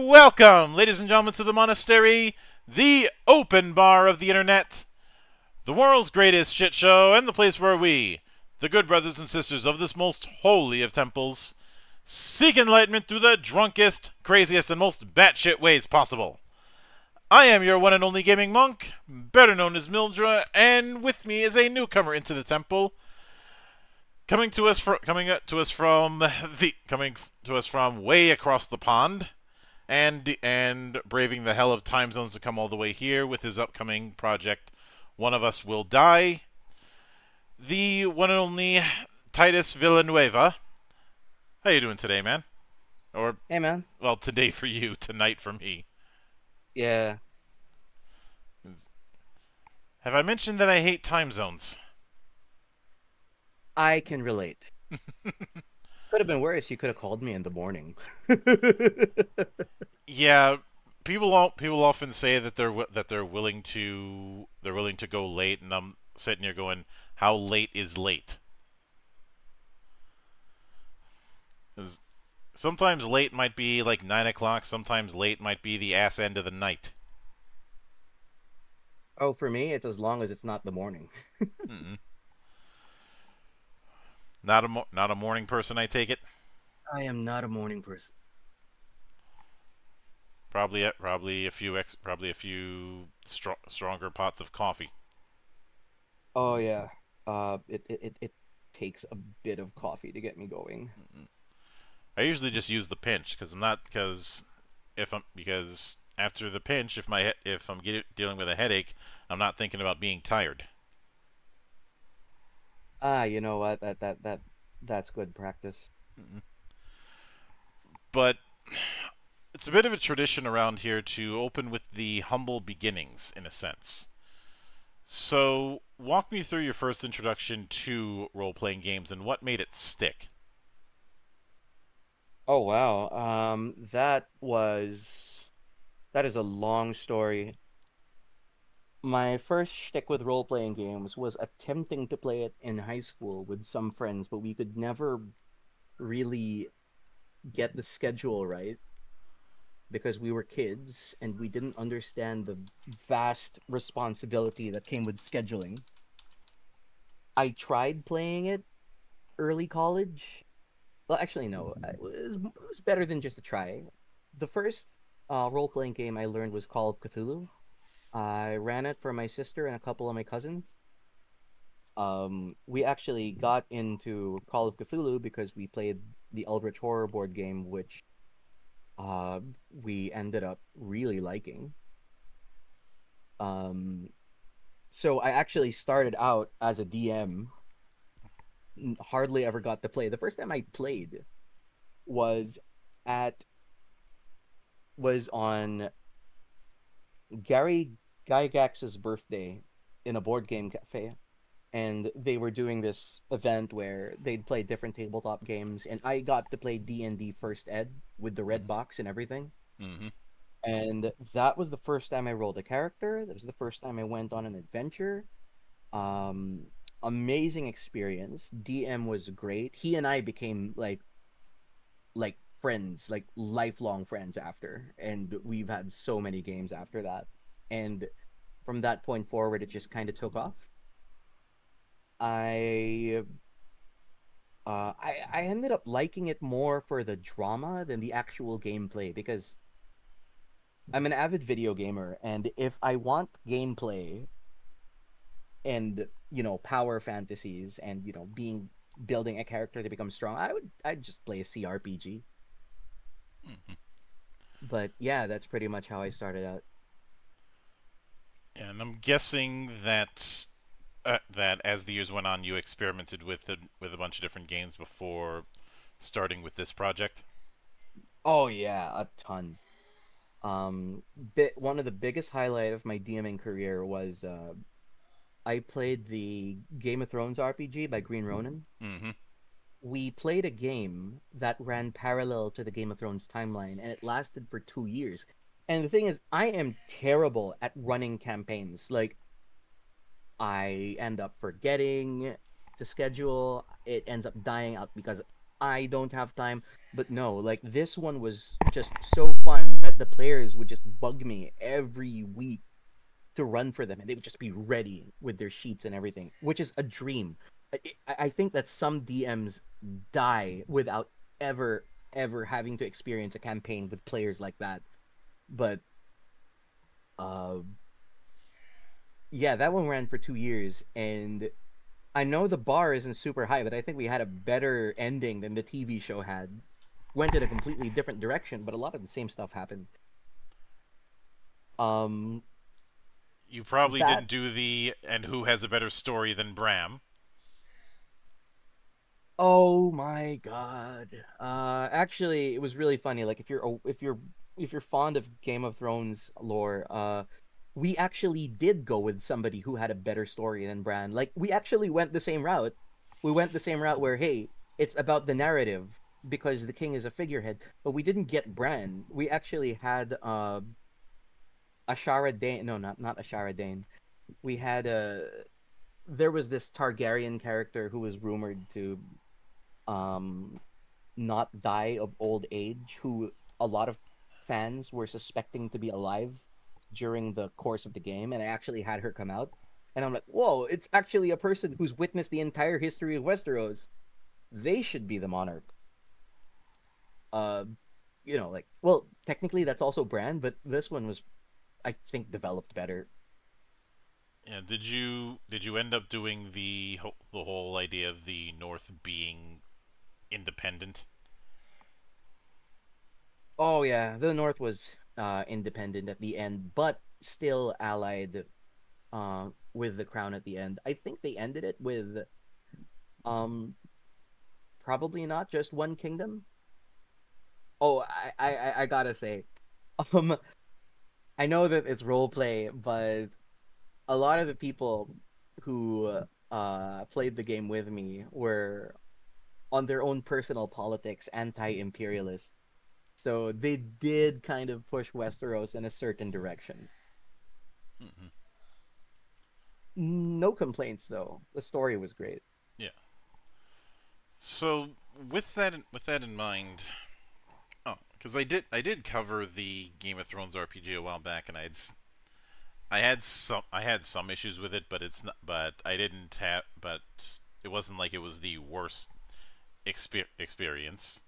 welcome, ladies and gentlemen, to the monastery, the open bar of the internet, the world's greatest shit show, and the place where we, the good brothers and sisters of this most holy of temples, seek enlightenment through the drunkest, craziest, and most batshit ways possible. I am your one and only gaming monk, better known as Mildra, and with me is a newcomer into the temple. Coming to us from coming to us from the coming to us from way across the pond, and and braving the hell of time zones to come all the way here with his upcoming project. One of us will die. The one and only Titus Villanueva. How you doing today, man? Or Hey, man. well, today for you, tonight for me. Yeah. Have I mentioned that I hate time zones? I can relate. could have been worse. You could have called me in the morning. Yeah, people all, people often say that they're that they're willing to they're willing to go late, and I'm sitting here going, how late is late? sometimes late might be like nine o'clock. Sometimes late might be the ass end of the night. oh, for me, it's as long as it's not the morning. Mm-mm. Not a mo- not a morning person, I take it. I am not a morning person. Probably a- probably a few ex- probably a few str- stronger pots of coffee. Oh yeah. Uh, it, it it takes a bit of coffee to get me going. I usually just use the pinch because I'm not because if I'm because after the pinch, if my if I'm get, dealing with a headache, I'm not thinking about being tired. Ah, you know what? That that that that's good practice. But it's a bit of a tradition around here to open with the humble beginnings, in a sense. So walk me through your first introduction to role-playing games and what made it stick. Oh wow. Um, that was that is a long story. My first shtick with role-playing games was attempting to play it in high school with some friends, but we could never really get the schedule right because we were kids and we didn't understand the vast responsibility that came with scheduling. I tried playing it early college well, actually, no. It was, it was better than just a try. The first uh, role playing game I learned was Call of Cthulhu. I ran it for my sister and a couple of my cousins. Um, we actually got into Call of Cthulhu because we played the Eldritch Horror board game, which uh, we ended up really liking. Um, so I actually started out as a DM hardly ever got to play. The first time I played was at was on Gary Gygax's birthday in a board game cafe. And they were doing this event where they'd play different tabletop games, and I got to play D and D First Ed with the red box and everything. Mm-hmm. And that was the first time I rolled a character. That was the first time I went on an adventure. Um, amazing experience. DM was great. He and I became like like friends, like lifelong friends after. And we've had so many games after that. And from that point forward it just kind of took off. I uh, I I ended up liking it more for the drama than the actual gameplay because I'm an avid video gamer, and if I want gameplay and you know power fantasies and you know being building a character to become strong, I would I'd just play a CRPG. Mhm. But yeah, that's pretty much how I started out. And I'm guessing that uh, that as the years went on, you experimented with the, with a bunch of different games before starting with this project. Oh yeah, a ton. Um, bit one of the biggest highlight of my DMing career was uh, I played the Game of Thrones RPG by Green Ronin. Mm-hmm. We played a game that ran parallel to the Game of Thrones timeline, and it lasted for two years. And the thing is, I am terrible at running campaigns. Like, I end up forgetting to schedule. It ends up dying out because I don't have time. But no, like this one was just so fun that the players would just bug me every week to run for them, and they would just be ready with their sheets and everything, which is a dream. I, I think that some DMs die without ever ever having to experience a campaign with players like that. But uh yeah, that one ran for 2 years and I know the bar isn't super high, but I think we had a better ending than the TV show had. Went in a completely different direction, but a lot of the same stuff happened. Um You probably That- didn't do the and who has a better story than Bran. Oh my god. Uh actually it was really funny like if you're if you're if you're fond of Game of Thrones lore, uh we actually did go with somebody who had a better story than Bran. Like we actually went the same route. We went the same route where hey, it's about the narrative because the king is a figurehead, but we didn't get Bran. We actually had uh Ashara Dayne no not not Ashara Dayne. We had a there was this Targaryen character who was rumored to um not die of old age who a lot of fans were suspecting to be alive during the course of the game and I actually had her come out and I'm like whoa it's actually a person who's witnessed the entire history of Westeros. They should be the monarch. Uh you know like well technically that's also Bran but this one was I think developed better. Yeah, did you did you end up doing the the whole idea of the North being independent? Oh yeah, the North was uh, independent at the end, but still allied uh, with the Crown at the end. I think they ended it with um probably not just one kingdom. Oh, I I, I- gotta say, um, I know that it's role play, but a lot of the people who uh played the game with me were on their own personal politics anti-imperialist so they did kind of push Westeros in a certain direction. Mhm. No complaints though. The story was great. Yeah. So with that in, with that in mind, oh, because I did I did cover the Game of Thrones RPG a while back, and I had I had some I had some issues with it, but it's not but I didn't have but it wasn't like it was the worst exper- experience.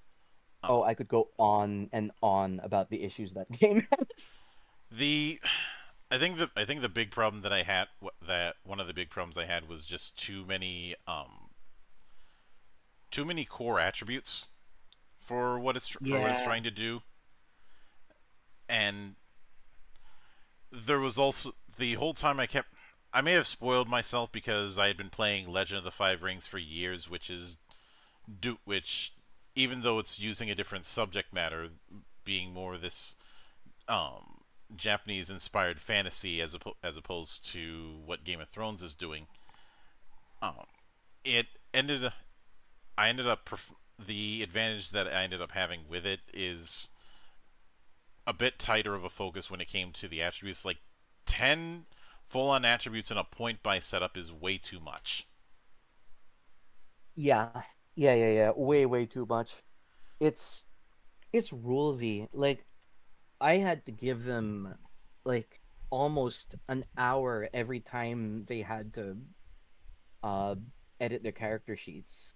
Oh, I could go on and on about the issues that game has. The I think the I think the big problem that I had that one of the big problems I had was just too many um too many core attributes for what it's tr- for what it's trying to do. And there was also the whole time I kept I may have spoiled myself because I had been playing Legend of the Five Rings for years, which is do which even though it's using a different subject matter, being more this um, Japanese inspired fantasy as oppo- as opposed to what Game of Thrones is doing. Um, it ended. I ended up pref- the advantage that I ended up having with it is a bit tighter of a focus when it came to the attributes. Like ten full on attributes in a point by setup is way too much. Yeah, yeah, yeah, yeah. Way, way too much. It's it's rulesy. Like I had to give them like almost an hour every time they had to uh edit their character sheets.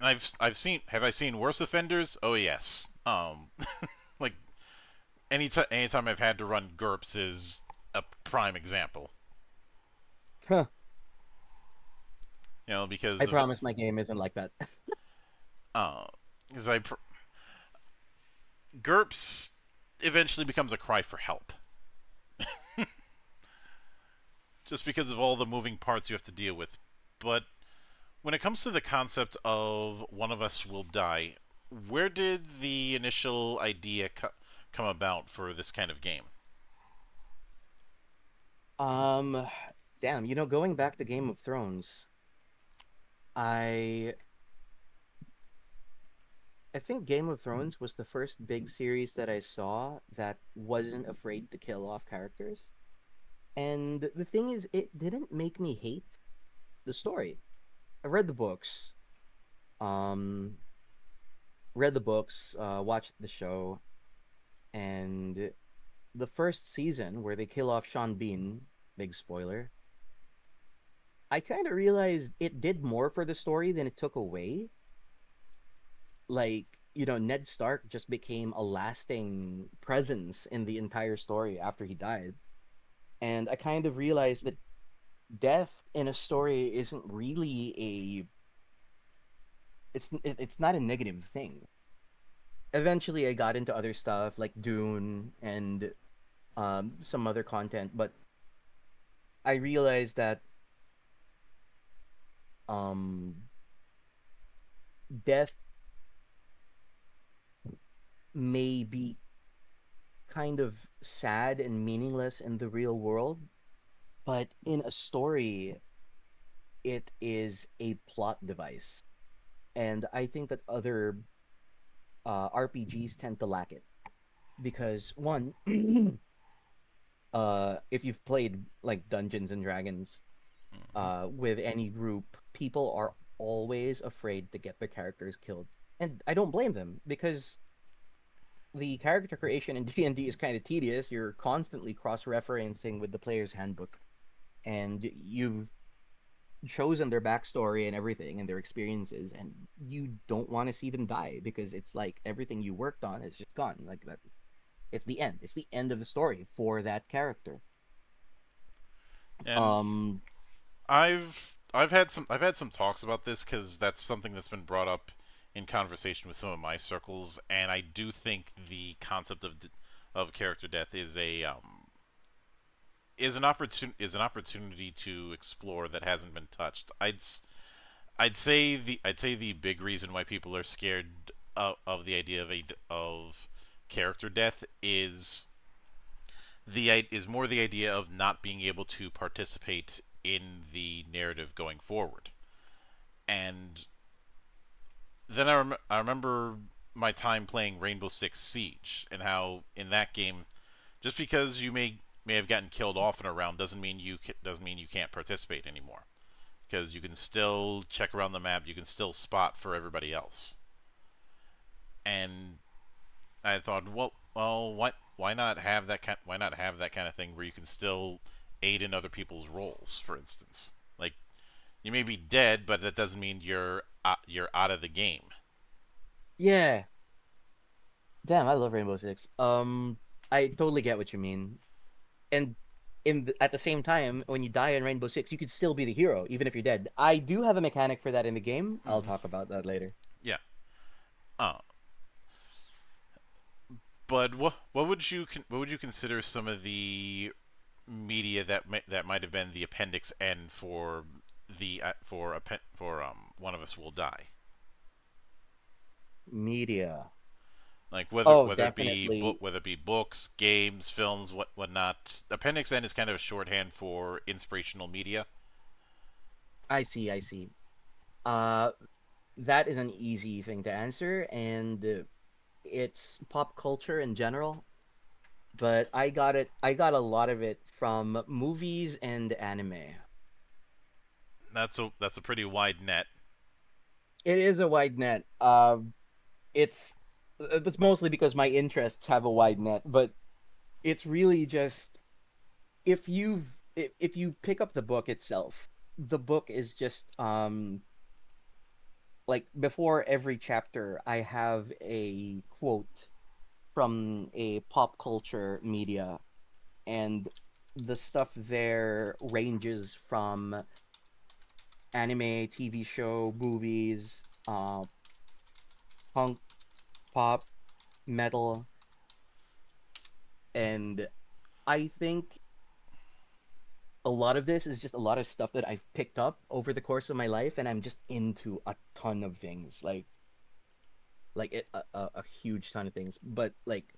I've I've seen have I seen worse offenders? Oh yes. Um, like anytime anytime I've had to run GURPS is a prime example. Huh. You know because I promise my game isn't like that. uh, because I pr- GURPS eventually becomes a cry for help. Just because of all the moving parts you have to deal with. But when it comes to the concept of one of us will die, where did the initial idea co- come about for this kind of game? Um, damn, you know, going back to Game of Thrones, I I think Game of Thrones was the first big series that I saw that wasn't afraid to kill off characters. And the thing is, it didn't make me hate the story. I read the books. Um, read the books, uh, watched the show, and the first season where they kill off Sean Bean, big spoiler. I kind of realized it did more for the story than it took away. Like, you know, Ned Stark just became a lasting presence in the entire story after he died. And I kind of realized that death in a story isn't really a it's it's not a negative thing. Eventually I got into other stuff like Dune and um, some other content, but I realized that um, death may be kind of sad and meaningless in the real world, but in a story, it is a plot device. And I think that other uh, RPGs tend to lack it. Because, one, uh, if you've played like Dungeons and Dragons uh, with any group, people are always afraid to get their characters killed. And I don't blame them because the character creation in D&D is kind of tedious. You're constantly cross-referencing with the player's handbook. And you've chosen their backstory and everything and their experiences and you don't want to see them die because it's like everything you worked on is just gone like that it's the end it's the end of the story for that character And um I've I've had some I've had some talks about this because that's something that's been brought up in conversation with some of my circles, and I do think the concept of of character death is a um, is an opportun is an opportunity to explore that hasn't been touched. I'd I'd say the I'd say the big reason why people are scared of, of the idea of a of character death is the is more the idea of not being able to participate in the narrative going forward. And then I, rem- I remember my time playing Rainbow Six Siege and how in that game, just because you may may have gotten killed off in a round doesn't mean you ca- doesn't mean you can't participate anymore, because you can still check around the map, you can still spot for everybody else. And I thought, well, well, why why not have that kind why not have that kind of thing where you can still aid in other people's roles, for instance. Like you may be dead, but that doesn't mean you're uh, you're out of the game. yeah. Damn i love rainbow six. Um i totally get what you mean. And in the, at the same time when you die in rainbow six you could still be the hero even if you're dead. I do have a mechanic for that in the game. I'll talk about that later. Yeah. Uh, but what what would you con- what would you consider some of the media that may, that might have been the appendix N for the uh, for appen- for um one of us will die. Media. Like whether Oh, whether it be whether it be books games films what whatnot. Appendix N is kind of a shorthand for inspirational media. I see, I see. Uh, that is an easy thing to answer, and uh, it's pop culture in general. But I got it. I got a lot of it from movies and anime. that's a that's a pretty wide net It is a wide net. Um, it's it's mostly because my interests have a wide net, but it's really just if you if, if you pick up the book itself, the book is just um like before every chapter I have a quote from a pop culture media and the stuff there ranges from anime, TV show, movies, uh, punk, pop, metal, and I think a lot of this is just a lot of stuff that I've picked up over the course of my life, and I'm just into a ton of things, like, like it, a, a, huge ton of things. But like,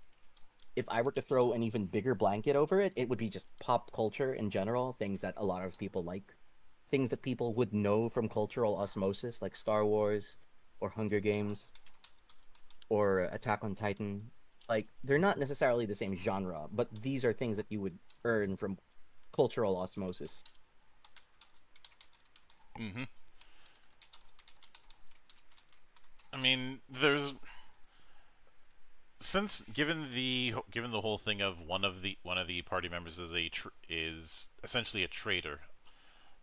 if I were to throw an even bigger blanket over it, it would be just pop culture in general, things that a lot of people like things that people would know from cultural osmosis, like Star Wars or Hunger Games or Attack on Titan. Like, they're not necessarily the same genre, but these are things that you would earn from cultural osmosis. mm-hmm mean, there's since given the given the whole thing of one of the one of the party members is a tr- is essentially a traitor.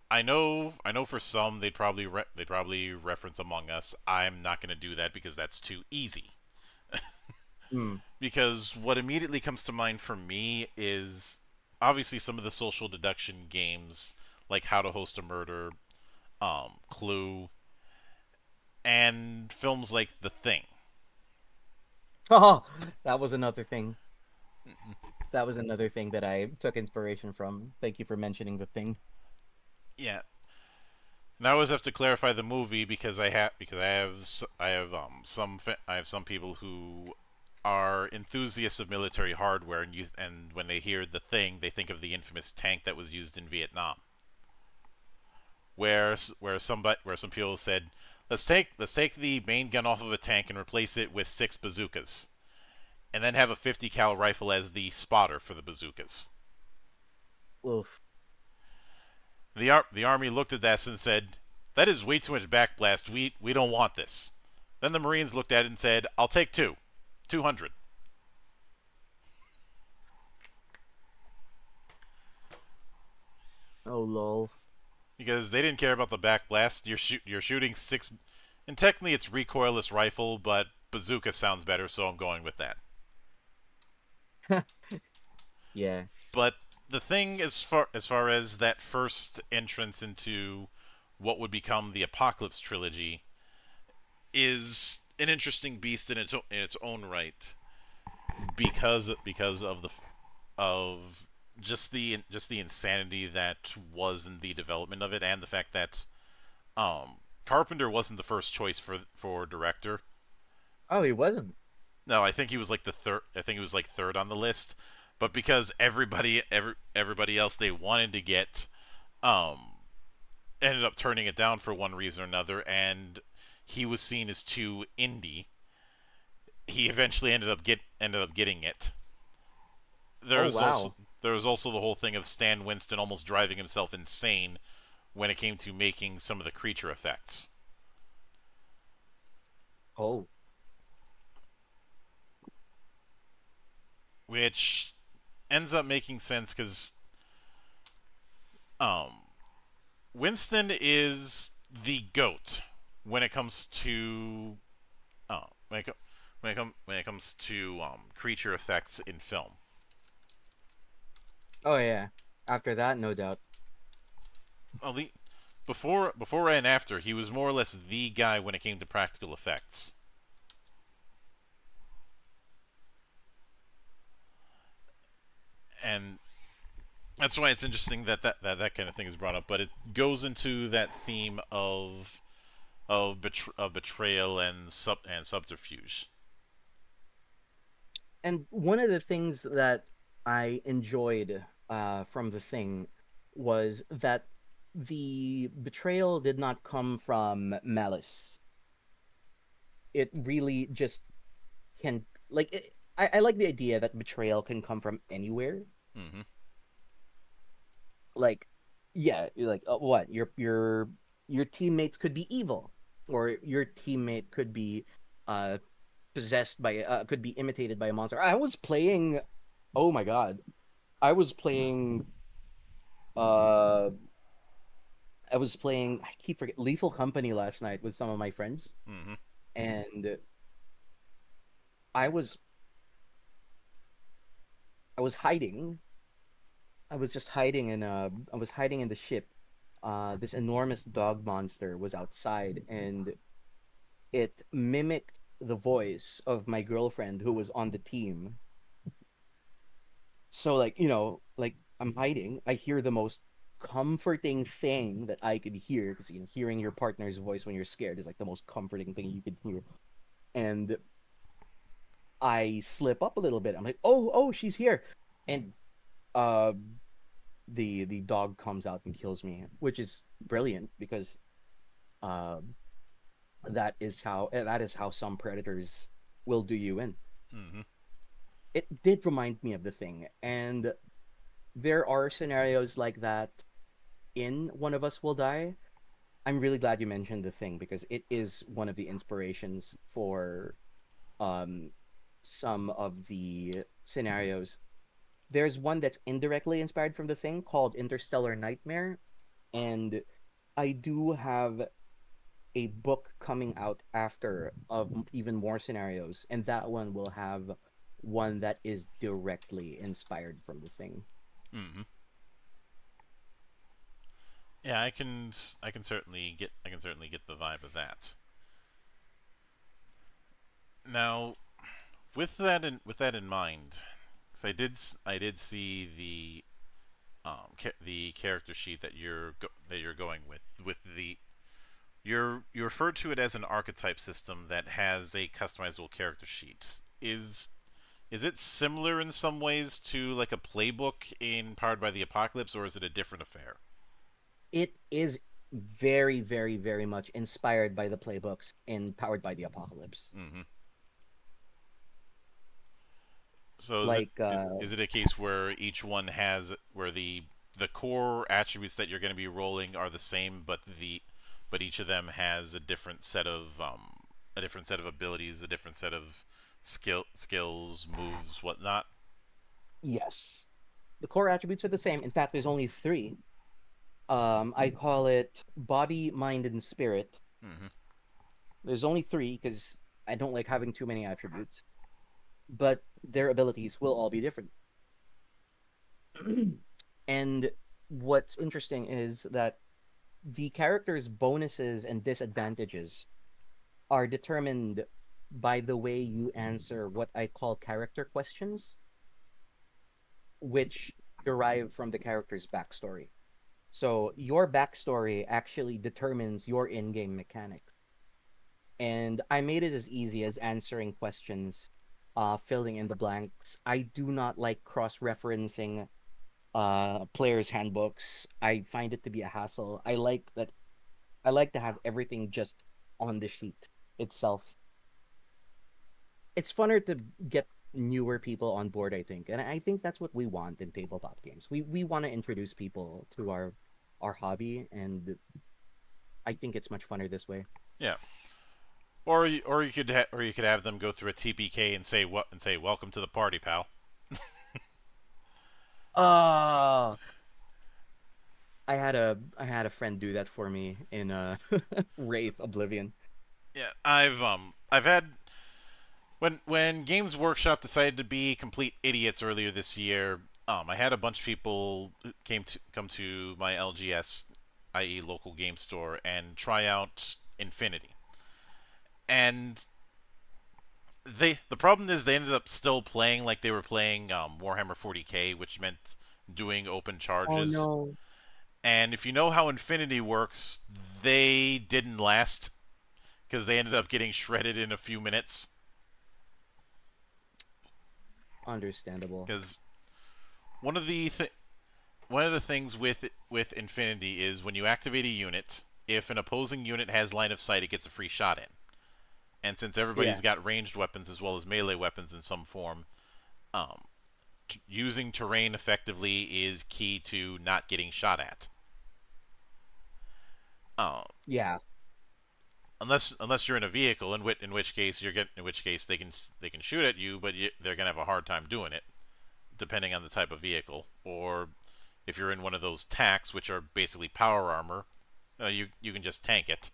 I know I know for some they'd probably re- they'd probably reference Among Us. I'm not going to do that because that's too easy. Mm. Because what immediately comes to mind for me is obviously some of the social deduction games like How to Host a Murder, um, Clue, and films like The Thing. Oh, that was another thing. That was another thing that I took inspiration from. Thank you for mentioning the thing. Yeah. And I always have to clarify the movie because I have because I have I have um some fa- I have some people who are enthusiasts of military hardware and you and when they hear the thing they think of the infamous tank that was used in Vietnam. Where where somebody where some people said let's take let's take the main gun off of a tank and replace it with six bazookas. And then have a 50 cal rifle as the spotter for the bazookas. Oof. The ar- the army looked at that and said, "That is way too much backblast. We we don't want this." Then the Marines looked at it and said, "I'll take two, two hundred. Oh lol. Because they didn't care about the backblast. You're shoot you're shooting six, and technically it's recoilless rifle, but bazooka sounds better, so I'm going with that. Yeah. But the thing as far as far as that first entrance into what would become the Apocalypse trilogy is an interesting beast in its o- in its own right because because of the of just the just the insanity that was in the development of it and the fact that um Carpenter wasn't the first choice for for director. Oh, he wasn't. No, I think he was like the third. I think he was like third on the list, but because everybody, every everybody else they wanted to get, um, ended up turning it down for one reason or another, and he was seen as too indie. He eventually ended up get ended up getting it. There's wow. also there was also the whole thing of Stan Winston almost driving himself insane when it came to making some of the creature effects. Oh. which ends up making sense because um Winston is the goat when it comes to uh, when it, when it, com- when it comes to um, creature effects in film. Oh yeah. After that, no doubt. Well, the, before before and after, he was more or less the guy when it came to practical effects. And that's why it's interesting that that, that that kind of thing is brought up. But it goes into that theme of of, betr- of betrayal and sub and subterfuge. And one of the things that I enjoyed uh, from the thing was that the betrayal did not come from malice. It really just can like it, I, I like the idea that betrayal can come from anywhere. hmm Like, yeah, like uh, what your your your teammates could be evil, or your teammate could be uh possessed by uh, could be imitated by a monster. I was playing oh my god. I was playing uh I was playing I keep forgetting Lethal Company last night with some of my friends hmm and I was I was hiding. I was just hiding in uh I was hiding in the ship. Uh this enormous dog monster was outside and it mimicked the voice of my girlfriend who was on the team. So like, you know, like I'm hiding, I hear the most comforting thing that I could hear because you know, hearing your partner's voice when you're scared is like the most comforting thing you could hear. And I slip up a little bit. I'm like, "Oh, oh, she's here." And uh the the dog comes out and kills me, which is brilliant because um that is how that is how some predators will do you in. hmm It did remind me of the thing and there are scenarios like that in one of us will die. I'm really glad you mentioned the thing because it is one of the inspirations for um some of the scenarios. There's one that's indirectly inspired from the thing called Interstellar Nightmare, and I do have a book coming out after of even more scenarios, and that one will have one that is directly inspired from the thing. Mm-hmm. Yeah, I can I can certainly get I can certainly get the vibe of that. Now, with that in with that in mind, because I did I did see the um the character sheet that you're that you're going with with the you're you referred to it as an archetype system that has a customizable character sheet. Is is it similar in some ways to like a playbook in Powered by the Apocalypse, or is it a different affair? It is very, very, very much inspired by the playbooks in Powered by the Apocalypse. Mm-hmm. So is like, it, uh, is it a case where each one has where the the core attributes that you're going to be rolling are the same, but the but each of them has a different set of um, a different set of abilities, a different set of skill skills, moves, whatnot. Yes, the core attributes are the same. In fact, there's only three. Um, I call it body, mind, and spirit. Mm-hmm. There's only three because I don't like having too many attributes, but their abilities will all be different. and what's interesting is that the character's bonuses and disadvantages are determined by the way you answer what I call character questions, which derive from the character's backstory. So your backstory actually determines your in-game mechanics. And I made it as easy as answering questions, uh, filling in the blanks. I do not like cross-referencing uh, players' handbooks. I find it to be a hassle. I like that. I like to have everything just on the sheet itself. It's funner to get newer people on board, I think, and I think that's what we want in tabletop games. We we want to introduce people to our our hobby, and I think it's much funner this way. Yeah. Or you, or you could ha- or you could have them go through a TPK and say what and say welcome to the party, pal. Uh I had a I had a friend do that for me in uh Wraith Oblivion. Yeah, I've um I've had when when Games Workshop decided to be complete idiots earlier this year, um I had a bunch of people came to come to my LGS, i.e. local game store, and try out Infinity. And they the problem is they ended up still playing like they were playing um, Warhammer 40k, which meant doing open charges. Oh no. And if you know how Infinity works, they didn't last because they ended up getting shredded in a few minutes. Understandable. Because one of the th- one of the things with with Infinity is when you activate a unit, if an opposing unit has line of sight, it gets a free shot in. And since everybody's Yeah. got ranged weapons as well as melee weapons in some form, um, t- using terrain effectively is key to not getting shot at. Uh, Yeah. Unless unless you're in a vehicle, in which in which case you're get in which case they can they can shoot at you, but you, they're gonna have a hard time doing it, depending on the type of vehicle. Or if you're in one of those TAGs, which are basically power armor, uh, you you can just tank it,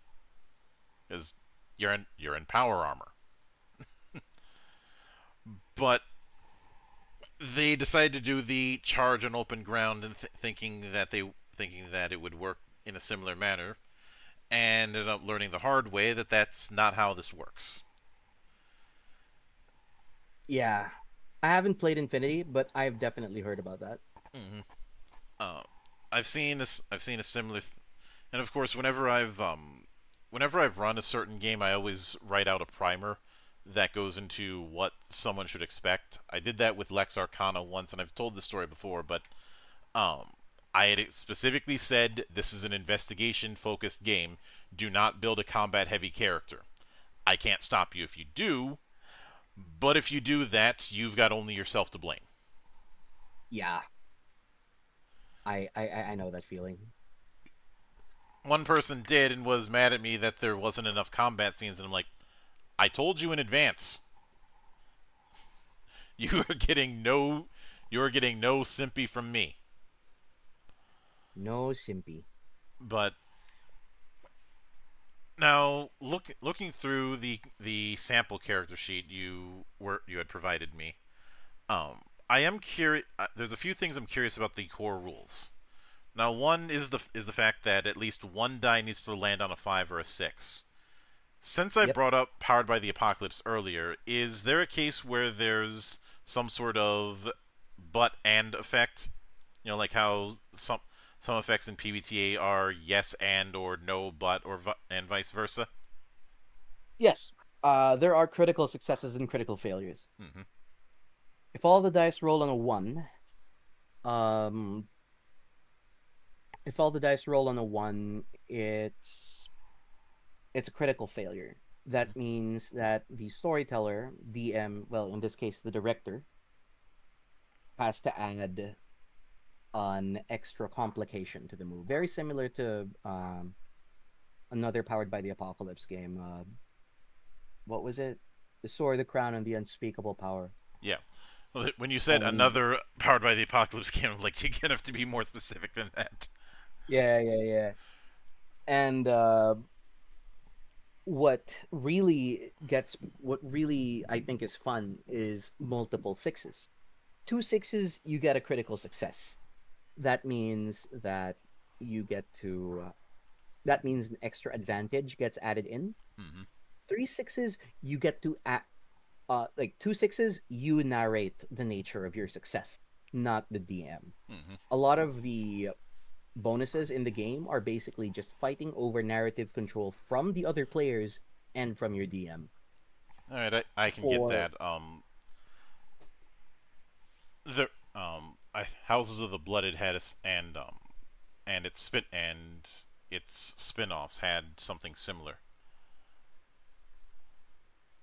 because you're in you're in power armor. but they decided to do the charge on open ground and th- thinking that they thinking that it would work in a similar manner and ended up learning the hard way that that's not how this works. Yeah. I haven't played Infinity, but I've definitely heard about that. Uh, I've seen this. I've seen a similar, th- and of course, whenever I've um, whenever I've run a certain game, I always write out a primer that goes into what someone should expect. I did that with Lex Arcana once, and I've told this story before, but um, I had specifically said this is an investigation-focused game. Do not build a combat-heavy character. I can't stop you if you do, but if you do that, you've got only yourself to blame. Yeah. I I I I know that feeling. one person did and was mad at me that there wasn't enough combat scenes, and I'm like, I told you in advance. You are getting no, you are getting no simpy from me. No simpy. But now, look, looking through the the sample character sheet you were you had provided me, um, I am curious. Uh, there's a few things I'm curious about the core rules. Now, one is the is the fact that at least one die needs to land on a five or a six. Since I Yep. brought up Powered by the Apocalypse earlier, is there a case where there's some sort of but and effect? You know, like how some some effects in PBTA are yes and or no but or and vice versa. Yes. Uh, there are critical successes and critical failures. hmm If all the dice roll on a one, um, if all the dice roll on a one, it's it's a critical failure. That means that the storyteller, DM, well, in this case, the director, has to add an extra complication to the move. Very similar to um, another powered by the apocalypse game. Uh, what was it? The sword, the crown, and the unspeakable power. Yeah. Well, When you said Um, another Powered by the Apocalypse game, I'm like, you're gonna have to be more specific than that. Yeah, yeah, yeah. And uh, what really gets, what really I think is fun is multiple sixes. Two sixes, you get a critical success. That means that you get to, uh, that means an extra advantage gets added in. hmm Three sixes, you get to act, uh, like two sixes, you narrate the nature of your success, not the DM hmm a lot of the bonuses in the game are basically just fighting over narrative control from the other players and from your DM. All right, I, I can For- get that. Um, the um, I, Houses of the Blooded had a and um, and its spin and its spin-offs had something similar.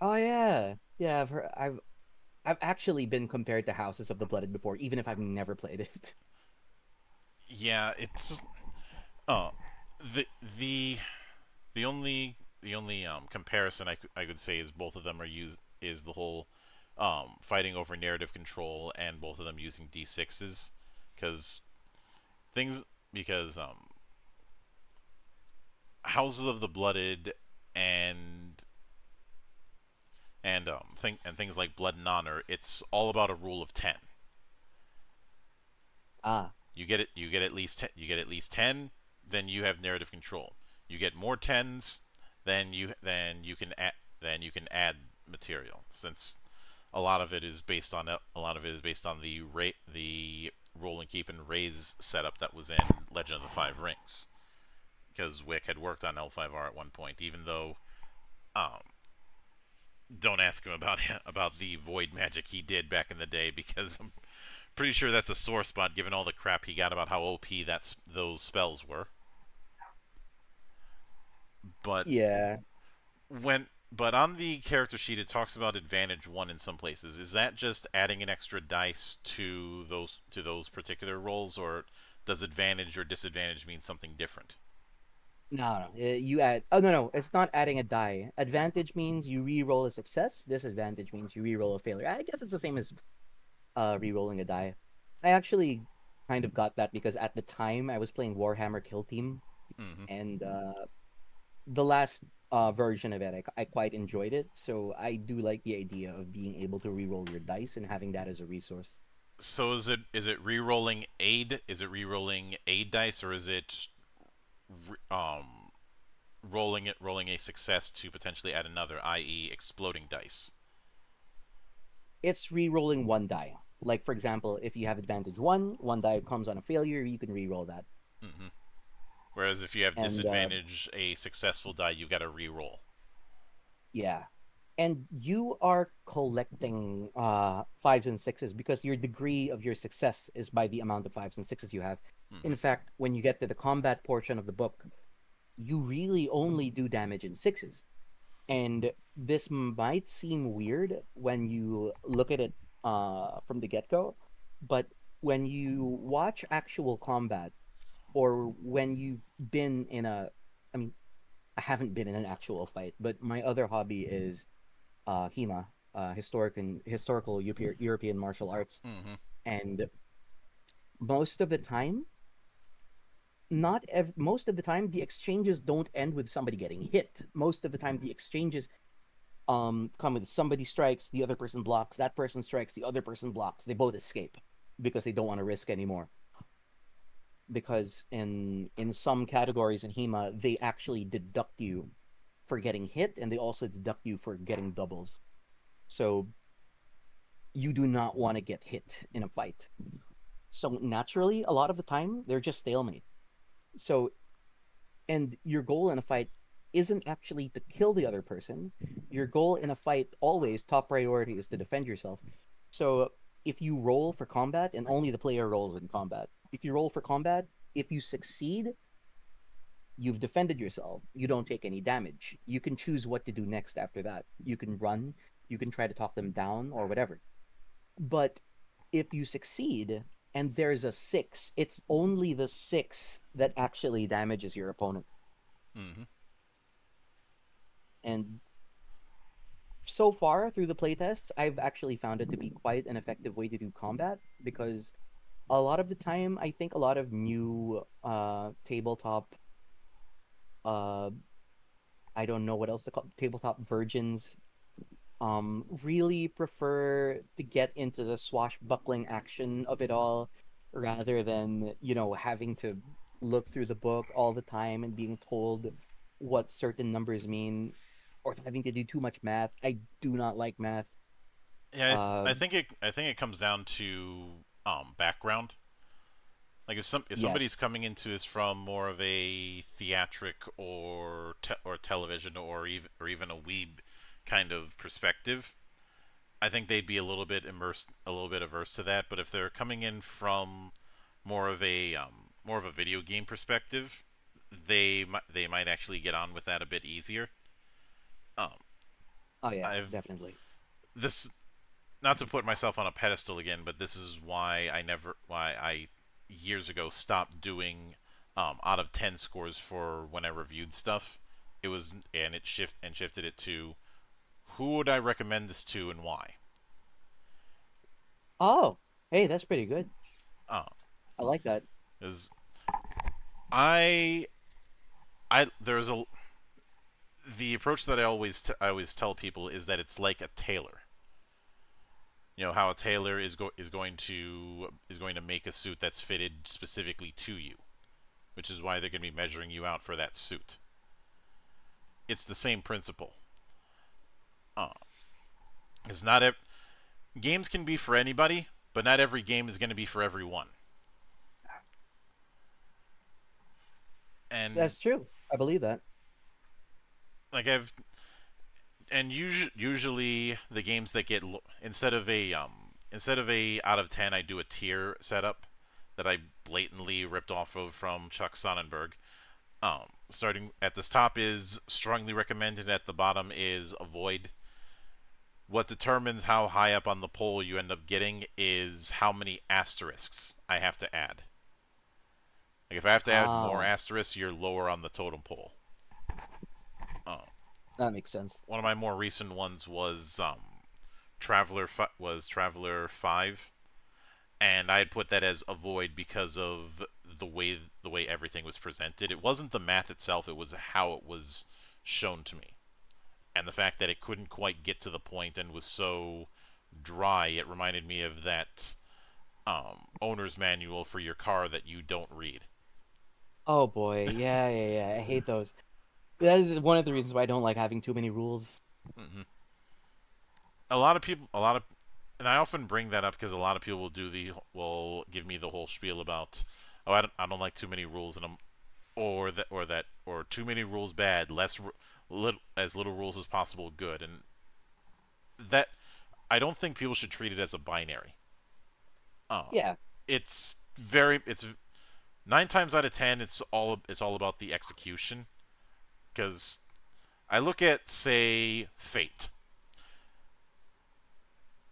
Oh yeah, yeah. I've heard, I've I've actually been compared to Houses of the Blooded before, even if I've never played it. Yeah, it's uh the the the only the only um comparison I could I could say is both of them are used is the whole um fighting over narrative control and both of them using d6s cuz things because um Houses of the Blooded and and um thing and things like Blood and Honor it's all about a rule of 10 ah, you get it you get at least 10, you get at least 10 then you have narrative control. You get more 10s then you then you can add then you can add material since a lot of it is based on a lot of it is based on the rate the roll and keep and raise setup that was in Legend of the Five Rings because Wick had worked on L5R at one point even though um don't ask him about about the void magic he did back in the day because I'm pretty sure that's a sore spot given all the crap he got about how OP that's those spells were. But yeah. when but on the character sheet it talks about advantage 1 in some places. Is that just adding an extra dice to those to those particular rolls or does advantage or disadvantage mean something different? No, no. uh, You add. Oh no, no. It's not adding a die. Advantage means you re-roll a success. Disadvantage means you re-roll a failure. I guess it's the same as uh, re-rolling a die. I actually kind of got that because at the time I was playing Warhammer Kill Team, hmm and uh, the last uh, version of it, I, I quite enjoyed it. So I do like the idea of being able to re-roll your dice and having that as a resource. So is it is it re-rolling aid? Is it re-rolling aid dice or is it um rolling it rolling a success to potentially add another, i.e., exploding dice? It's re-rolling one die. Like for example, if you have advantage one, one die comes on a failure, you can re-roll that. hmm Whereas if you have And, uh, disadvantage, a successful die, you've got to re-roll. Yeah. And you are collecting uh fives and sixes because your degree of your success is by the amount of fives and sixes you have. Mhm. In fact, when you get to the combat portion of the book, you really only do damage in sixes. And this might seem weird when you look at it uh from the get-go, but when you watch actual combat, or when you've been in a I mean I haven't been in an actual fight, but my other hobby is uh HEMA, uh historic and historical European martial arts. Mm-hmm. and most of the time not ev- most of the time the exchanges don't end with somebody getting hit. Most of the time the exchanges um come with somebody strikes the other person blocks that person strikes the other person blocks. They both escape because they don't want to risk anymore because in in some categories in HEMA they actually deduct you for getting hit and they also deduct you for getting doubles so you do not want to get hit in a fight so naturally, a lot of the time, they're just stalemate. So, and your goal in a fight isn't actually to kill the other person. Your goal in a fight, always top priority, is to defend yourself. So, if you roll for combat, and only the player rolls in combat, if you roll for combat, if you succeed, you've defended yourself. You don't take any damage. You can choose what to do next after that. You can run, you can try to talk them down, or whatever. But if you succeed, and there's a six, it's only the six that actually damages your opponent. Mm-hmm. And so far through the playtests, I've actually found it to be quite an effective way to do combat because a lot of the time, I think a lot of new uh, tabletop, uh, I don't know what else to call tabletop virgins, um, really prefer to get into the swashbuckling action of it all rather than you know having to look through the book all the time and being told what certain numbers mean or having to do too much math. I do not like math. Yeah, I, th- I Um, think it. I think it comes down to um background. Like if some if somebody's coming into this from more of a theatric or te- or television or even or even a weeb kind of perspective, I think they'd be a little bit immersed, a little bit averse to that. But if they're coming in from more of a um, more of a video game perspective, they they might actually get on with that a bit easier. Um, Oh yeah, I've- definitely. this not to put myself on a pedestal again, but this is why I never why I years ago stopped doing um, out of ten scores for when I reviewed stuff. It was and it shift and shifted it to who would I recommend this to and why. Oh, hey, that's pretty good. Oh, I like that. is I I there's a the approach that I always t- I always tell people is that it's like a tailor. You know how a tailor is go- is going to is going to make a suit that's fitted specifically to you, which is why they're going to be measuring you out for that suit. It's the same principle. Uh, it's not ev- games can be for anybody, but not every game is going to be for everyone. And That's true. I believe that. like I've and usually usually the games that get lo- instead of a um instead of a out of 10 I do a tier setup that I blatantly ripped off of from Chuck Sonnenberg. Um starting at this top is strongly recommended at the bottom is avoid what determines how high up on the pole you end up getting is how many asterisks I have to add. Like if I have to add more Oh. asterisks, you're lower on the totem pole. That makes sense. one of my more recent ones was um, Traveller fi- was Traveller Five, and I had put that as avoid because of the way the way everything was presented. It wasn't the math itself; it was how it was shown to me, and the fact that it couldn't quite get to the point and was so dry. It reminded me of that um, owner's manual for your car that you don't read. Oh boy, yeah, yeah, yeah. I hate those. That is one of the reasons why I don't like having too many rules. Mm-hmm. a lot of people a lot of and I often bring that up because a lot of people will do the will give me the whole spiel about oh I don't, I don't like too many rules and I'm or that or that or too many rules bad less little as little rules as possible good and that I don't think people should treat it as a binary. Oh, Yeah, it's very it's nine times out of ten it's all it's all about the execution because I look at say Fate.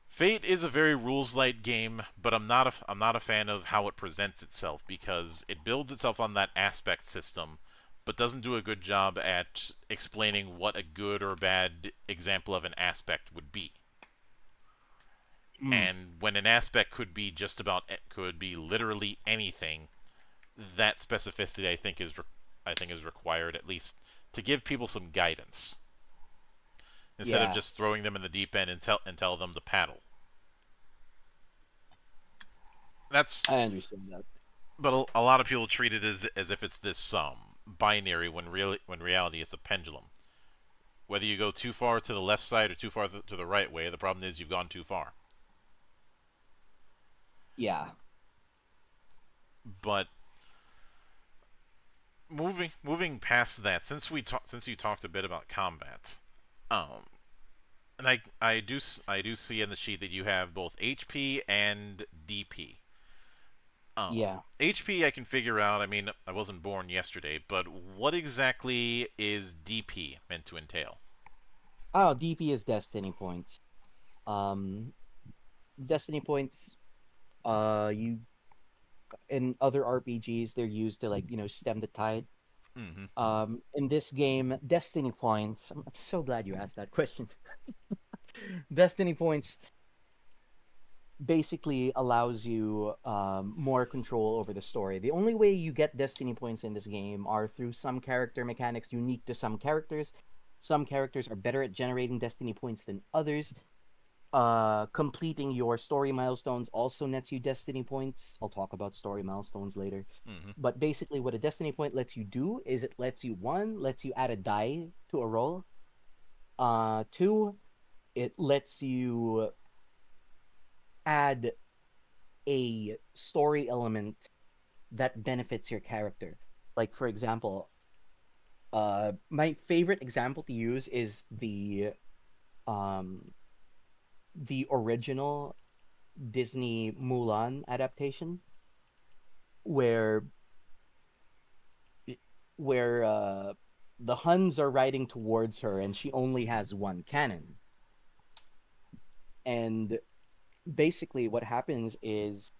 Fate is a very rules light game, but I'm not a I'm not a fan of how it presents itself because it builds itself on that aspect system, but doesn't do a good job at explaining what a good or bad example of an aspect would be. Mm. And when an aspect could be just about could be literally anything, that specificity I think is re- I think is required at least to give people some guidance instead Yeah. of just throwing them in the deep end and tell and tell them to paddle. That's I understand that. but a, a lot of people treat it as as if it's this um binary when really when reality it's a pendulum. Whether you go too far to the left side or too far th- to the right way, the problem is you've gone too far. Yeah. But moving moving past that, since we talked since you talked a bit about combat, um, and I I do I do see in the sheet that you have both HP and DP. Um, Yeah. HP I can figure out. I mean, I wasn't born yesterday, but what exactly is DP meant to entail? Oh, DP is destiny points. Um, destiny points. Uh, you in other RPGs they're used to like you know stem the tide. Mm-hmm. Um, in this game, destiny points. I'm, I'm so glad you asked that question. destiny points basically allows you um, more control over the story. The only way you get destiny points in this game are through some character mechanics unique to some characters. Some characters are better at generating destiny points than others. Uh, completing your story milestones also nets you destiny points. I'll talk about story milestones later. Mm-hmm. But basically, what a destiny point lets you do is it lets you one lets you add a die to a roll. Uh, two, it lets you add a story element that benefits your character. Like for example, uh, my favorite example to use is the, um, the original Disney Mulan adaptation, where where uh, the Huns are riding towards her and she only has one cannon. And basically what happens is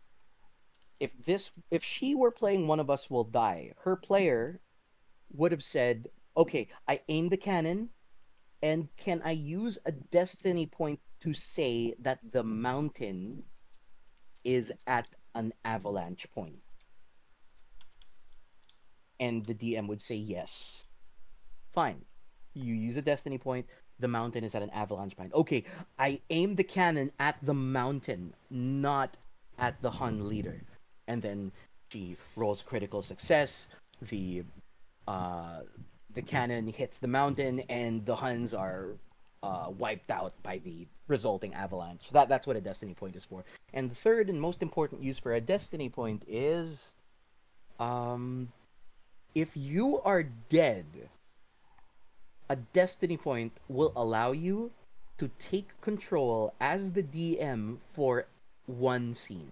if this if she were playing one of us will die, her player would have said, "Okay, I aim the cannon and can I use a destiny point to say that the mountain is at an avalanche point?" and the DM would say yes. Fine. You use a destiny point. The mountain is at an avalanche point. Okay, I aim the cannon at the mountain, not at the Hun leader. And then she rolls critical success. The uh, the cannon hits the mountain, and the Huns are uh, wiped out by the resulting avalanche. That that's what a destiny point is for. And the third and most important use for a destiny point is, um, if you are dead, a destiny point will allow you to take control as the DM for one scene.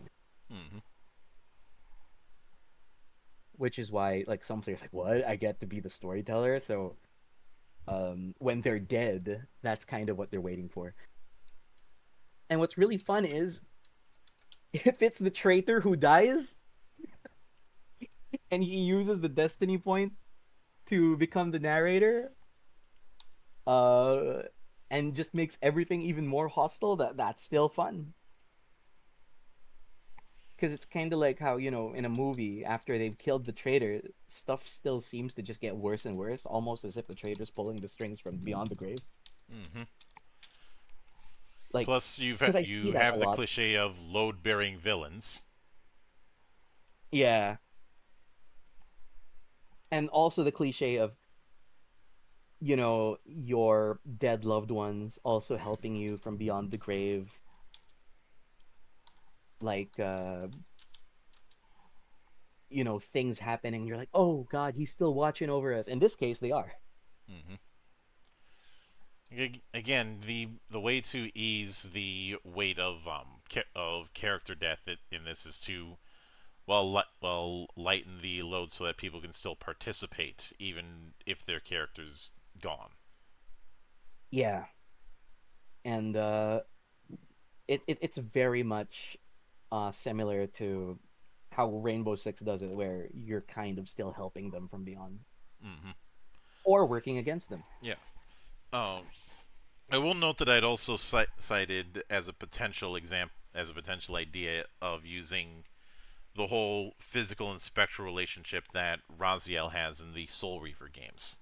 Mm-hmm. Which is why, like, some players like, what? I get to be the storyteller. So, um, when they're dead, that's kind of what they're waiting for. And what's really fun is, if it's the traitor who dies, and he uses the destiny point to become the narrator, uh, and just makes everything even more hostile, that that's still fun. Because it's kind of like how you know in a movie after they've killed the traitor, stuff still seems to just get worse and worse, almost as if the traitor's pulling the strings from beyond the grave. Mm-hmm. Like, Plus, you've 'cause I ha- you have the lot. cliche of load-bearing villains. yeah, and also the cliche of you know your dead loved ones also helping you from beyond the grave like uh you know things happening you're like oh god he's still watching over us in this case they are Mm-hmm. Again, the the way to ease the weight of um of character death in this is to well li- well lighten the load so that people can still participate even if their character's gone. yeah and uh it, it it's very much uh similar to how Rainbow Six does it, where you're kind of still helping them from beyond hmm or working against them. Yeah. Um, I will note that I'd also ci- cited as a potential example, as a potential idea of using the whole physical and spectral relationship that Raziel has in the Soul Reaver games.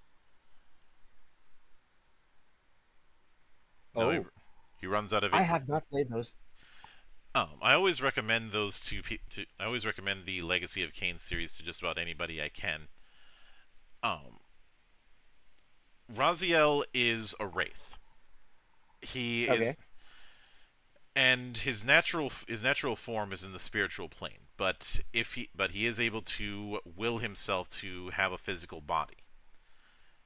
No, he, Oh. he runs out of I have not played those. Um, I always recommend those two. Pe- to, I always recommend the Legacy of Kain series to just about anybody I can. Um, Raziel is a wraith. He Okay. is, and his natural his natural form is in the spiritual plane. But if he but he is able to will himself to have a physical body.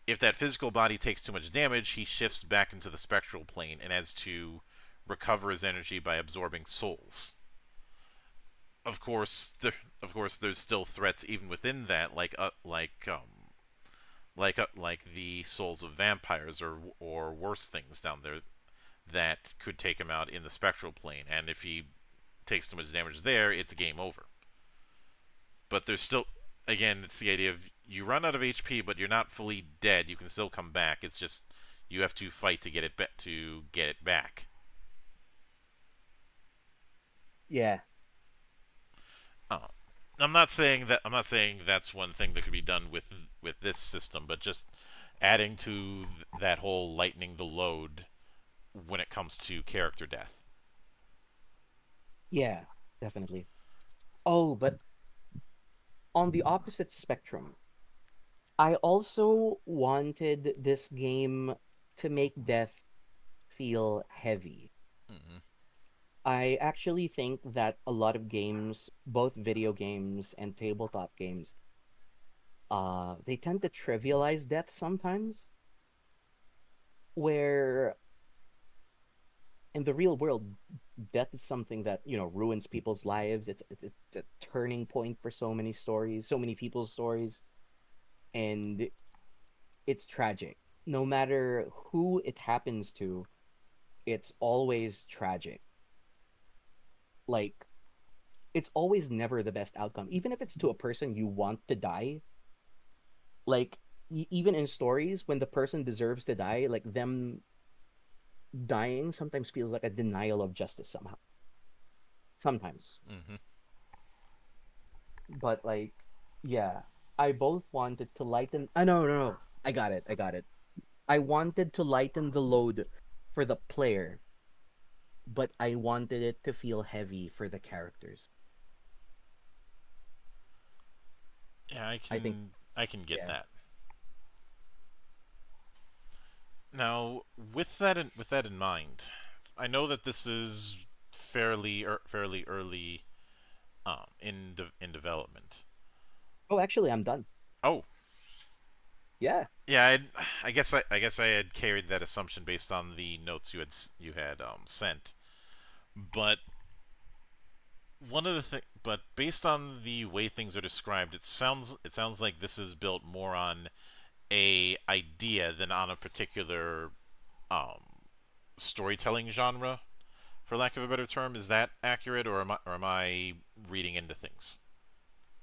If that physical body takes too much damage, he shifts back into the spectral plane and has to recover his energy by absorbing souls. Of course, there, of course, there's still threats even within that, like uh, like um, like uh, like the souls of vampires or or worse things down there that could take him out in the spectral plane. And if he takes too much damage there, it's game over. But there's still, again, it's the idea of you run out of HP, but you're not fully dead. You can still come back. It's just you have to fight to get it to get it back. Yeah. Oh. I'm not saying that I'm not saying that's one thing that could be done with with this system, but just adding to th- that whole lightening the load when it comes to character death. Yeah, definitely. Oh, but on the opposite spectrum, I also wanted this game to make death feel heavy. I actually think that a lot of games, both video games and tabletop games, uh, they tend to trivialize death sometimes. Where in the real world, death is something that, you know, ruins people's lives. It's it's a turning point for so many stories, so many people's stories. And it's tragic. No matter who it happens to, it's always tragic like it's always never the best outcome. Even if it's to a person you want to die like e- even in stories when the person deserves to die like them dying sometimes feels like a denial of justice somehow. Sometimes. Hmm but like yeah i both wanted to lighten i no no no. I got it i got it. I wanted to lighten the load for the player but i wanted it to feel heavy for the characters Yeah, I can. I think, I, can get yeah. that. Now, with that in, with that in mind, I know that this is fairly er, fairly early um, in de- in development. oh actually i'm done Oh, yeah yeah. I'd, I guess I, I guess I had carried that assumption based on the notes you had you had um, sent, but one of the thing, but based on the way things are described, it sounds it sounds like this is built more on a idea than on a particular um, storytelling genre, for lack of a better term. Is that accurate, or am I or am I reading into things?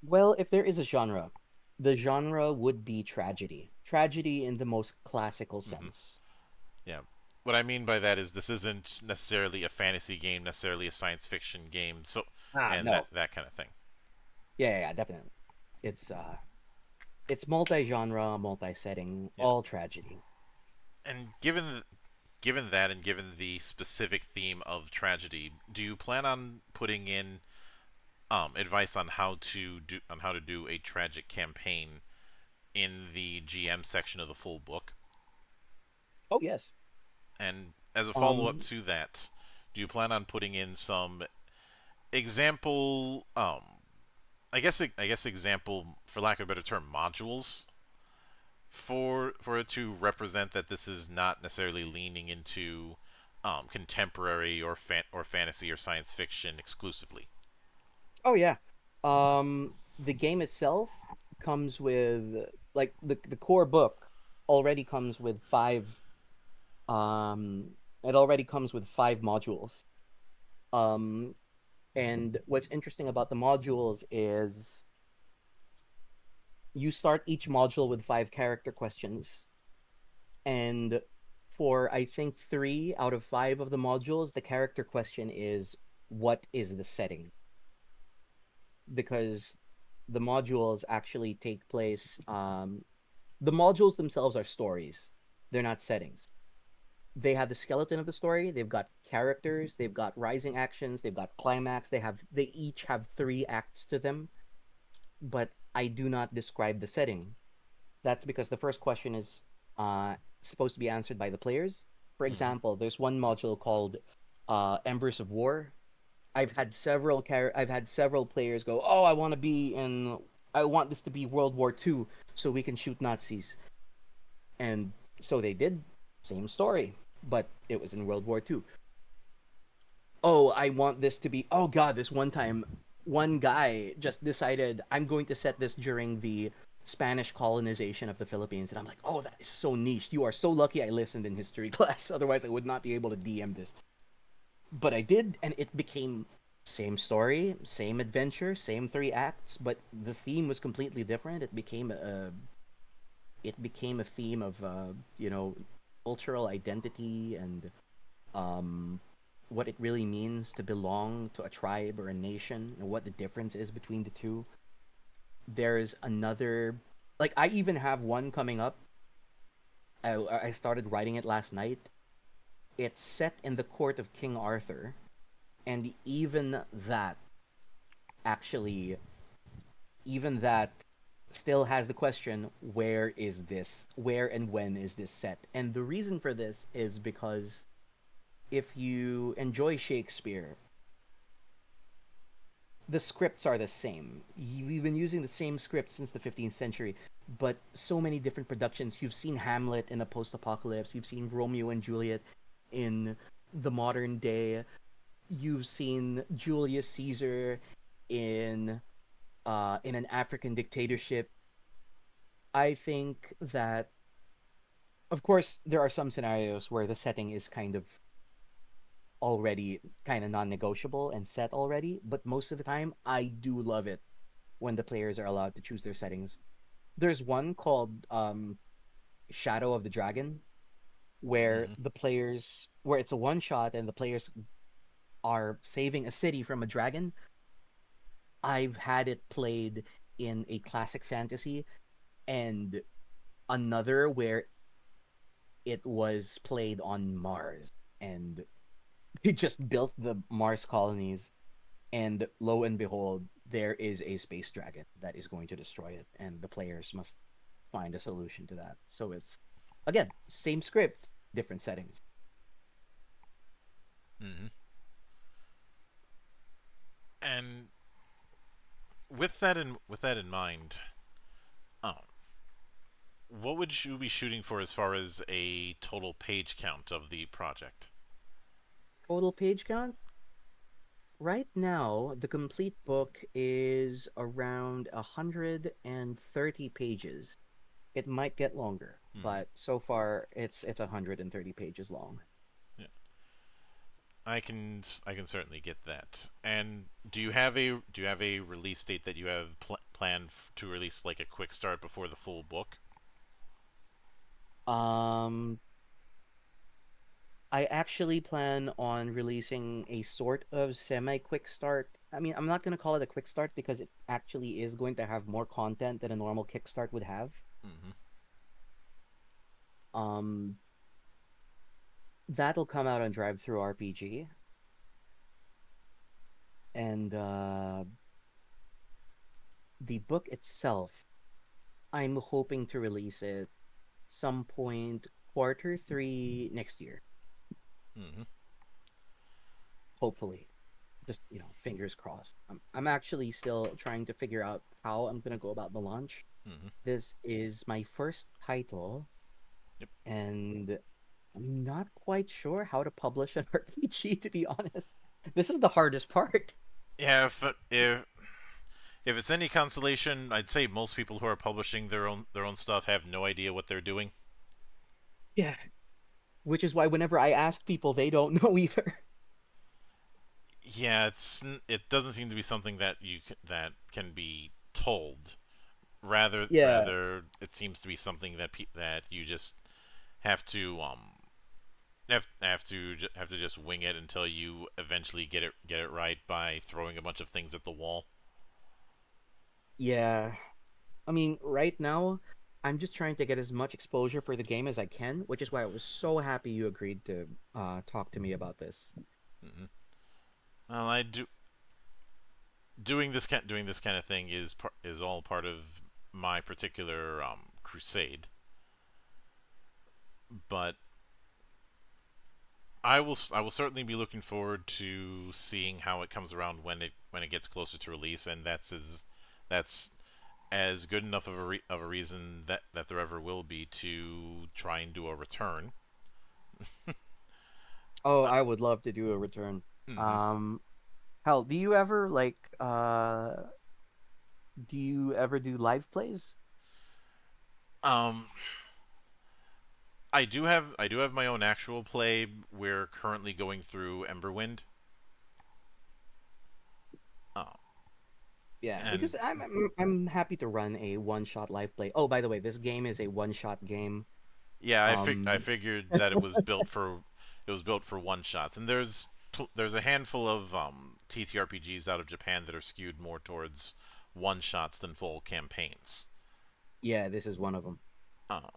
Well, if there is a genre, the genre would be tragedy. Tragedy in the most classical Mhm. sense. What I mean by that is this isn't necessarily a fantasy game, necessarily a science fiction game, so Ah, and no. that that kind of thing. Yeah, yeah, yeah, definitely. It's uh it's multi-genre, multi-setting, Yeah. all tragedy. And given given that and given the specific theme of tragedy, do you plan on putting in um, advice on how to do on how to do a tragic campaign in the GM section of the full book? Oh, yes. And as a follow up Um, to that, do you plan on putting in some example um I guess I guess example for lack of a better term modules for for it to represent that this is not necessarily leaning into um, contemporary or fan or fantasy or science fiction exclusively. Oh, yeah. Um the game itself comes with like the the core book already comes with five um it already comes with five modules Um, and what's interesting about the modules is you start each module with five character questions. And for I think three out of five of the modules, the character question is what is the setting? Because the modules actually take place um, the modules themselves are stories they're not settings they have the skeleton of the story. They've got characters. They've got rising actions. They've got climax. They have they each have three acts to them. But i do not describe the setting. That's because the first question is uh, supposed to be answered by the players. For example there's one module called uh, embers of war. I've had several char- i've had several players go oh i want to be in i want this to be world war ii so we can shoot nazis. And so they did. Same story but it was in World War II. Oh, I want this to be. Oh God, this one time, one guy just decided I'm going to set this during the Spanish colonization of the Philippines, and I'm like, oh, that is so niche. You are so lucky I listened in history class. Otherwise, I would not be able to DM this. But I did, and it became same story, same adventure, same three acts, but the theme was completely different. It became a it became a theme of uh, you know cultural identity and um, what it really means to belong to a tribe or a nation and what the difference is between the two. There's another, like, I even have one coming up. I, I started writing it last night. It's set in the court of King Arthur, and even that actually, even that still has the question where is this where and when is this set? And the reason for this is because if you enjoy shakespeare the scripts are the same. We've been using the same script since the 15th century but so many different productions. You've seen hamlet in a post-apocalypse. You've seen romeo and juliet in the modern day. You've seen julius caesar in uh, in an African dictatorship, I think that, of course, there are some scenarios where the setting is kind of already kind of non-negotiable and set already, but most of the time, I do love it when the players are allowed to choose their settings. There's one called um, Shadow of the Dragon, where mm-hmm. the players, where it's a one shot and the players are saving a city from a dragon, I've had it played in a classic fantasy and another where it was played on Mars and he just built the Mars colonies and lo and behold there is a space dragon that is going to destroy it and the players must find a solution to that. So it's again, same script, different settings. Mhm. And with that in with that in mind, um, what would you be shooting for as far as a total page count of the project? Total page count? Right now, the complete book is around 130 pages. It might get longer, hmm. but so far it's it's 130 pages long. I can I can certainly get that. And do you have a do you have a release date that you have pl- planned to release like a quick start before the full book? Um I actually plan on releasing a sort of semi quick start. I mean, I'm not going to call it a quick start because it actually is going to have more content than a normal kickstart would have. Mm-hmm. Um that'll come out on DriveThruRPG. And uh, the book itself, I'm hoping to release it some point quarter three next year. Mm-hmm. Hopefully. Just, you know, fingers crossed. I'm, I'm actually still trying to figure out how I'm going to go about the launch. Mm-hmm. This is my first title. Yep. And I'm not quite sure how to publish an RPG. To be honest, this is the hardest part. Yeah, if if if it's any consolation, I'd say most people who are publishing their own their own stuff have no idea what they're doing. Yeah, which is why whenever I ask people, they don't know either. yeah, it's it doesn't seem to be something that you that can be told. Rather, Yeah. rather, it seems to be something that pe- that you just have to um have have to have to just wing it until you eventually get it get it right by throwing a bunch of things at the wall. Yeah. I mean, right now, I'm just trying to get as much exposure for the game as I can, which is why I was so happy you agreed to uh, talk to me about this. Well, I do. Doing this kind doing this kind of thing is par- is all part of my particular um, crusade. But I will s- I will certainly be looking forward to seeing how it comes around when it when it gets closer to release, and that's as that's as good enough of a re- of a reason that that there ever will be to try and do a return. Oh, I would love to do a return. Mhm. Um, hell, do you ever like uh, do you ever do live plays? Um, I do have I do have my own actual play. We're currently going through Emberwind. Oh, Yeah, And- because I'm, I'm I'm happy to run a one shot live play. Oh, by the way, this game is a one shot game. yeah. I fig- I Um, figured that it was built for it was built for one shots, and there's pl- there's a handful of um, TTRPGs out of Japan that are skewed more towards one shots than full campaigns. Yeah, this is one of them. Oh.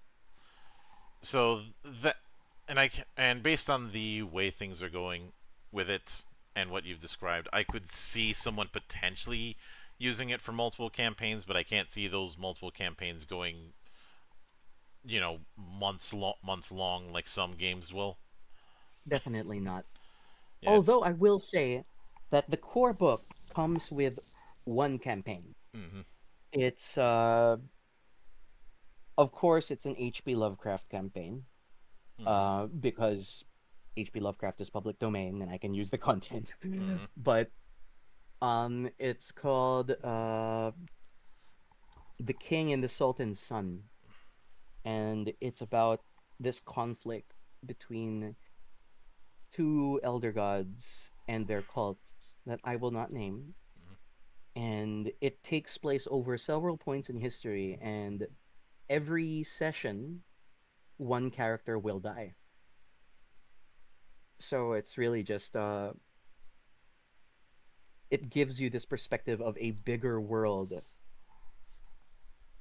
So that and I and based on the way things are going with it and what you've described, I could see someone potentially using it for multiple campaigns, but I can't see those multiple campaigns going you know, months long months long like some games will. Definitely not. Yeah, it's- Although I will say that the core book comes with one campaign. Mhm. It's uh of course it's an HP Lovecraft campaign. Mhm. Uh because HP Lovecraft is public domain and I can use the content. Mhm. But um it's called uh The King and the Sultan's Son. And it's about this conflict between two elder gods and their cults that I will not name. And it takes place over several points in history, and every session, one character will die. So it's really just uh, it gives you this perspective of a bigger world,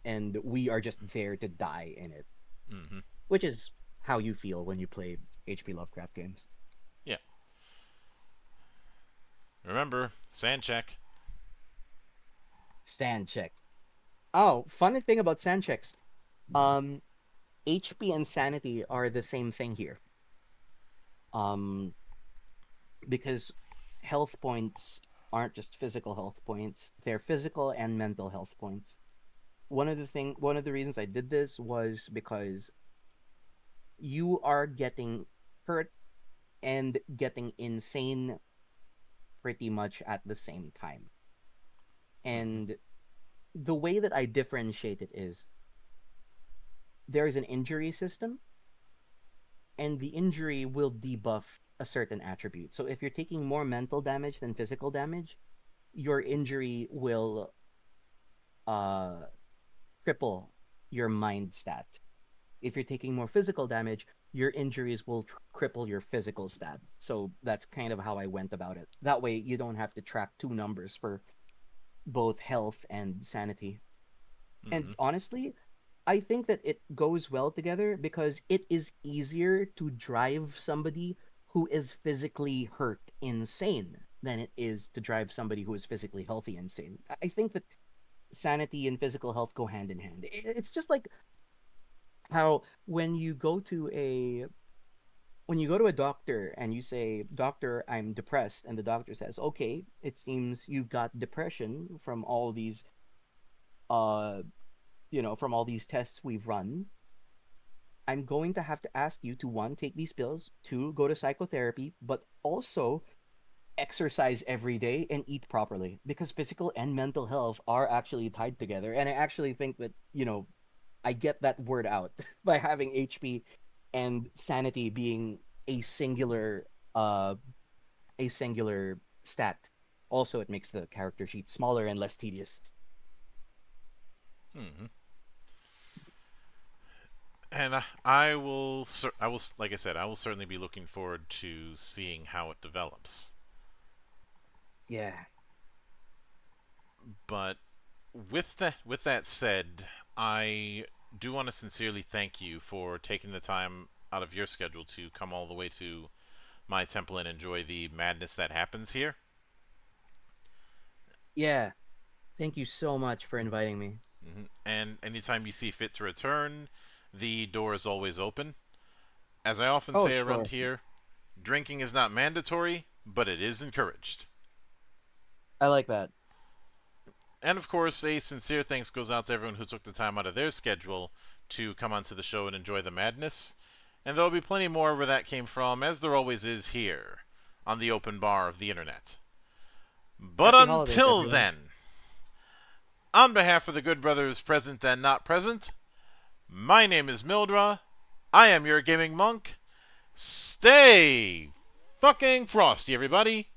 and we are just there to die in it, Mhm. which is how you feel when you play HP Lovecraft games. Yeah. Remember, san check. Stand check. Oh, funny thing about san checks. Um, HP and sanity are the same thing here. Um, because health points aren't just physical health points; they're physical and mental health points. One of the thing, one of the reasons I did this was because you are getting hurt and getting insane pretty much at the same time. And the way that I differentiate it is there is an injury system, and the injury will debuff a certain attribute. So if you're taking more mental damage than physical damage, your injury will uh, cripple your mind stat. If you're taking more physical damage, your injuries will tr- cripple your physical stat. So that's kind of how I went about it. That way, you don't have to track two numbers for both health and sanity. And Mhm. honestly, I think that it goes well together because it is easier to drive somebody who is physically hurt insane than it is to drive somebody who is physically healthy insane. I- think that sanity and physical health go hand in hand. It's just like how when you go to a when you go to a doctor and you say, "Doctor, I'm depressed," and the doctor says, "Okay, it seems you've got depression from all these uh you know, from all these tests we've run, I'm going to have to ask you to one, take these pills, two, go to psychotherapy, but also exercise every day and eat properly because physical and mental health are actually tied together. And I actually think that, you know, I get that word out by having HP and sanity being a singular uh a singular stat. Also, it makes the character sheet smaller and less tedious. hmm And I will, I will, like I said, I will certainly be looking forward to seeing how it develops. Yeah. But with that, with that said, I do want to sincerely thank you for taking the time out of your schedule to come all the way to my temple and enjoy the madness that happens here. Yeah. Thank you so much for inviting me. hmm And anytime you see fit to return, the door is always open. As I often Oh, say around here, drinking is not mandatory, but it is encouraged. I like that. And of course, a sincere thanks goes out to everyone who took the time out of their schedule to come onto the show and enjoy the madness. And there'll be plenty more where that came from, as there always is here on the open bar of the internet. But Happy until everyone. then, on behalf of the good brothers present and not present, my name is Mildra. I am your gaming monk. Stay fucking frosty, everybody.